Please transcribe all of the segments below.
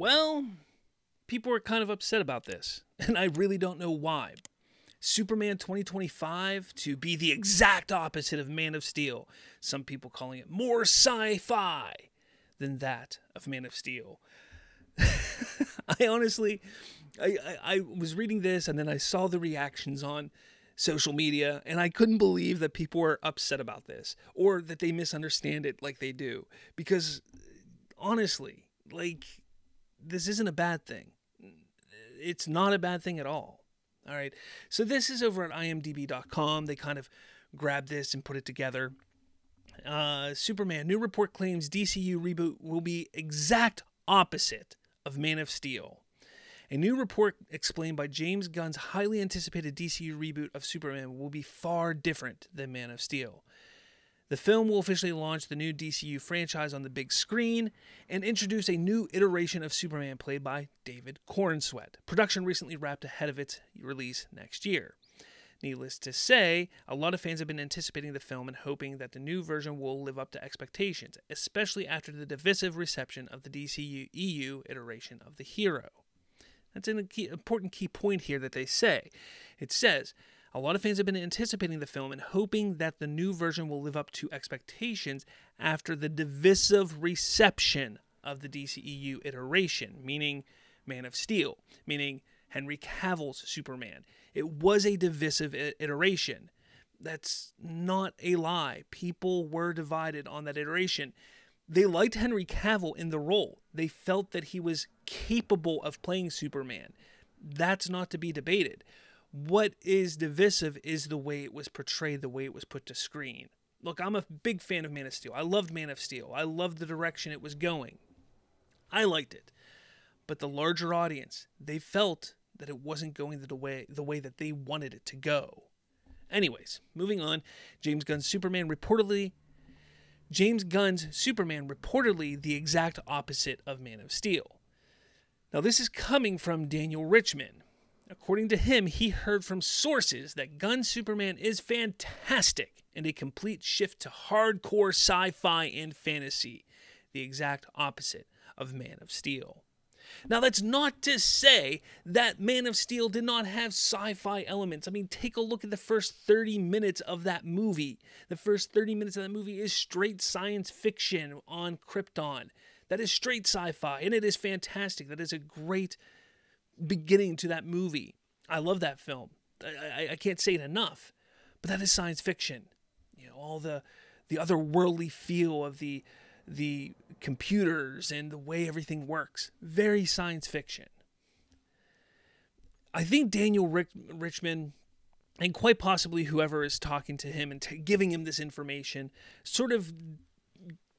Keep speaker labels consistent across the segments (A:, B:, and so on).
A: Well, people are kind of upset about this, and I really don't know why. Superman 2025 to be the exact opposite of Man of Steel. Some people calling it more sci fi than that of Man of Steel. I honestly, I, I, I, was reading this and then I saw the reactions on social media and I couldn't believe that people were upset about this or that they misunderstand it like they do. Because honestly, like, this isn't a bad thing. It's not a bad thing at all. All right. So this is over at imdb.com. They kind of grabbed this and put it together. Uh, Superman new report claims DCU reboot will be exact opposite of Man of Steel. A new report explained by James Gunn's highly anticipated DCU reboot of Superman will be far different than Man of Steel. The film will officially launch the new DCU franchise on the big screen and introduce a new iteration of Superman played by David Corenswet. Production recently wrapped ahead of its release next year. Needless to say, a lot of fans have been anticipating the film and hoping that the new version will live up to expectations, especially after the divisive reception of the DCU EU iteration of the hero. That's an important key point here that they say. It says, a lot of fans have been anticipating the film and hoping that the new version will live up to expectations after the divisive reception of the DCEU iteration, meaning Man of Steel, meaning Henry Cavill's Superman. It was a divisive iteration. That's not a lie. People were divided on that iteration. They liked Henry Cavill in the role. They felt that he was capable of playing Superman. That's not to be debated what is divisive is the way it was portrayed, the way it was put to screen. Look, I'm a big fan of Man of Steel. I loved Man of Steel. I loved the direction it was going. I liked it. But the larger audience, they felt that it wasn't going the way the way that they wanted it to go. Anyways, moving on, James Gunn's Superman reportedly James Gunn's Superman reportedly the exact opposite of Man of Steel. Now this is coming from Daniel Richtman, According to him, he heard from sources that Gunn Superman is fantastic and a complete shift to hardcore sci fi and fantasy, the exact opposite of Man of Steel. Now, that's not to say that Man of Steel did not have sci fi elements. I mean, take a look at the first 30 minutes of that movie. The first 30 minutes of that movie is straight science fiction on Krypton. That is straight sci fi, and it is fantastic. That is a great beginning to that movie. I love that film. I, I, can't say it enough. But that is science fiction. You know, all the the otherworldly feel of the the computers and the way everything works. Very science fiction. I think Daniel Rick, Richtman and quite possibly whoever is talking to him and t- giving him this information sort of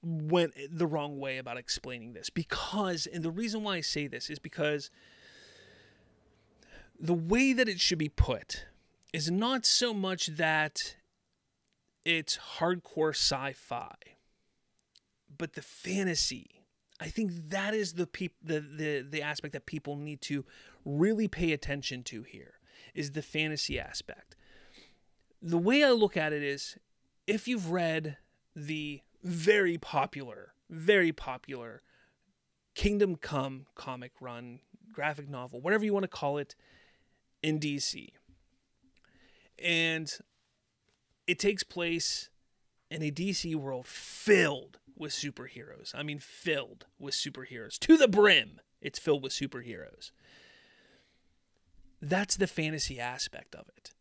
A: went the wrong way about explaining this because and the reason why I say this is because the way that it should be put is not so much that it's hardcore sci-fi, but the fantasy. I think that is the peop- the, the the aspect that people need to really pay attention to here is the fantasy aspect. The way I look at it is if you've read the very popular, very popular Kingdom Come comic run, graphic novel, whatever you want to call it, in DC. And it takes place in a DC world filled with superheroes. I mean, filled with superheroes. To the brim, it's filled with superheroes. That's the fantasy aspect of it.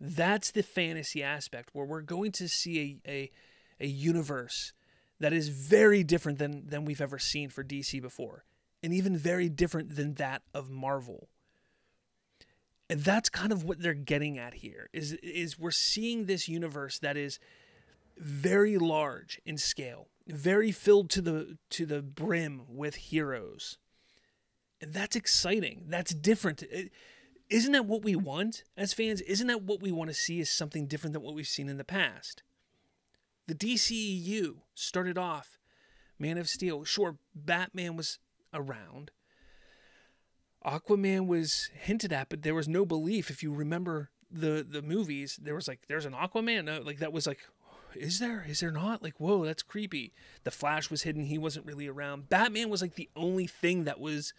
A: That's the fantasy aspect where we're going to see a, a, a universe that is very different than, than we've ever seen for DC before, and even very different than that of Marvel. And that's kind of what they're getting at here is is we're seeing this universe that is very large in scale, very filled to the to the brim with heroes. And that's exciting. That's different. is isn't that what we want as fans? Isn't that what we want to see is something different than what we've seen in the past? The DCEU started off Man of Steel. Sure, Batman was around, Aquaman was hinted at, but there was no belief. If you remember the the movies, there was like there's an Aquaman, no, like that was like is there? Is there not? Like, whoa, that's creepy. The Flash was hidden. He wasn't really around. Batman was like the only thing that was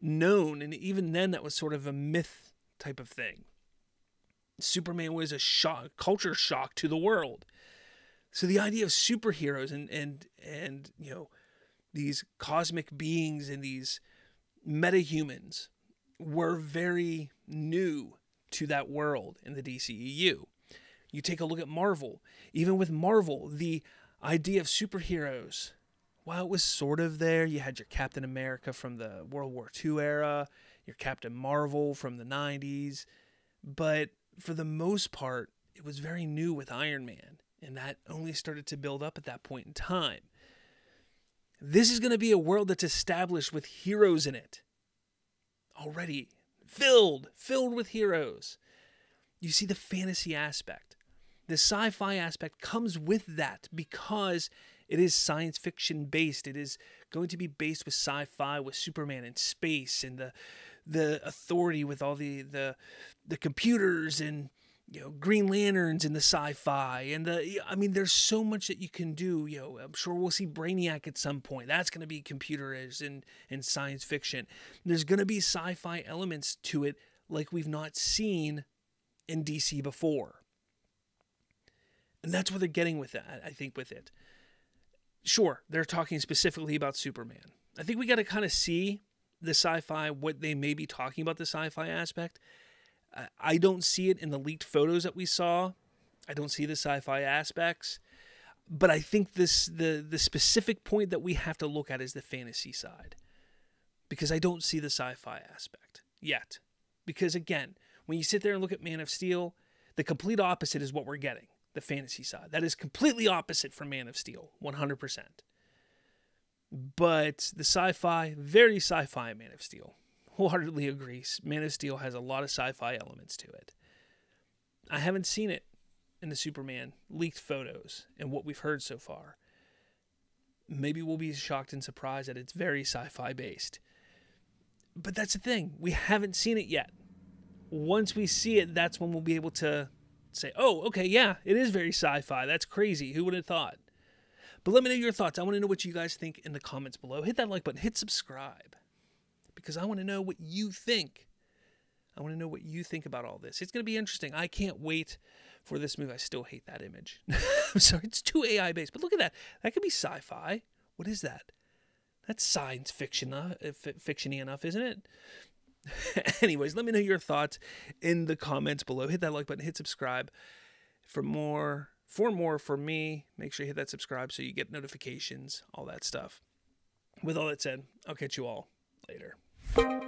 A: known. And even then, that was sort of a myth type of thing. Superman was a shock, culture shock to the world. So the idea of superheroes and and and you know these cosmic beings and these metahumans were very new to that world in the DCEU. You take a look at Marvel. Even with Marvel, the idea of superheroes, while it was sort of there, you had your Captain America from the World War II era, your Captain Marvel from the 90s, but for the most part, it was very new with Iron Man, and that only started to build up at that point in time. This is going to be a world that's established with heroes in it. Already filled, filled with heroes. You see the fantasy aspect. The sci fi aspect comes with that because it is science fiction based. It is going to be based with sci fi, with Superman in space and the the authority with all the the the computers and you know green lanterns and the sci-fi and the i mean there's so much that you can do you know i'm sure we'll see brainiac at some point. That's going to be computerized and and science fiction. There's going to be sci-fi elements to it like we've not seen in dc before. And that's what they're getting with that i think with it. Sure they're talking specifically about superman. I think we got to kind of see the sci-fi what they may be talking about the sci-fi aspect I don't see it in the leaked photos that we saw. I don't see the sci-fi aspects, but I think this the the specific point that we have to look at is the fantasy side. Because I don't see the sci-fi aspect yet. Because again, when you sit there and look at Man of Steel, the complete opposite is what we're getting, the fantasy side. That is completely opposite from Man of Steel, 100%. But the sci-fi, very sci-fi Man of Steel wholeheartedly agrees. Man of Steel has a lot of sci-fi elements to it. I haven't seen it in the Superman leaked photos and what we've heard so far. Maybe we'll be shocked and surprised that it's very sci-fi based. But that's the thing. We haven't seen it yet. Once we see it, that's when we'll be able to say, "Oh, okay, yeah, it is very sci-fi. That's crazy. Who would have thought?" But let me know your thoughts. I want to know what you guys think in the comments below. Hit that like button, hit subscribe because I want to know what you think. I want to know what you think about all this. It's going to be interesting. I can't wait for this movie. I still hate that image. I'm sorry, it's too AI based. But look at that. That could be sci-fi. What is that? That's science fiction, uh, fictiony enough, isn't it? Anyways, let me know your thoughts in the comments below. Hit that like button, hit subscribe for more. For more for me, make sure you hit that subscribe so you get notifications, all that stuff. With all that said, I'll catch you all later. Thank you.